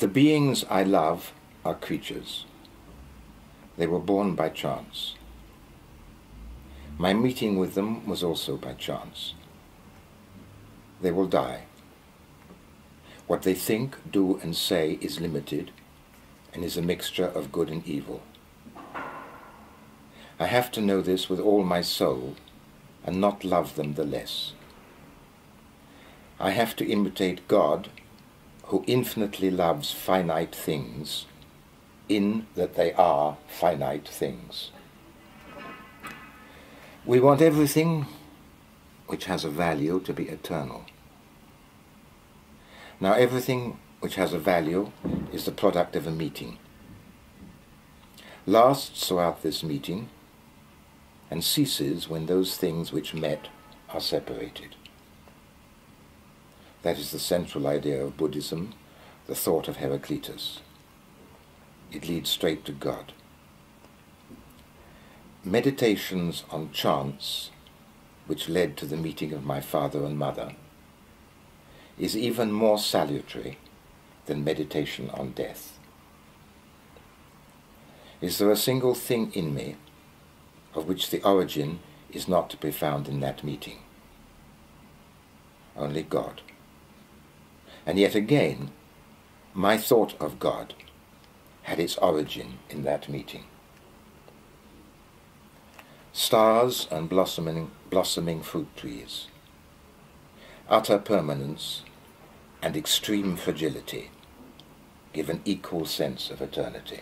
The beings I love are creatures. They were born by chance. My meeting with them was also by chance. They will die. What they think, do, and say is limited and is a mixture of good and evil. I have to know this with all my soul and not love them the less. I have to imitate God, who infinitely loves finite things, in that they are finite things. We want everything which has a value to be eternal. Now, everything which has a value is the product of a meeting. Lasts throughout this meeting and ceases when those things which met are separated. That is the central idea of Buddhism, the thought of Heraclitus. It leads straight to God. Meditations on chance, which led to the meeting of my father and mother, is even more salutary than meditation on death. Is there a single thing in me of which the origin is not to be found in that meeting? Only God. And yet again, my thought of God had its origin in that meeting. Stars and blossoming, blossoming fruit trees, utter permanence and extreme fragility give an equal sense of eternity.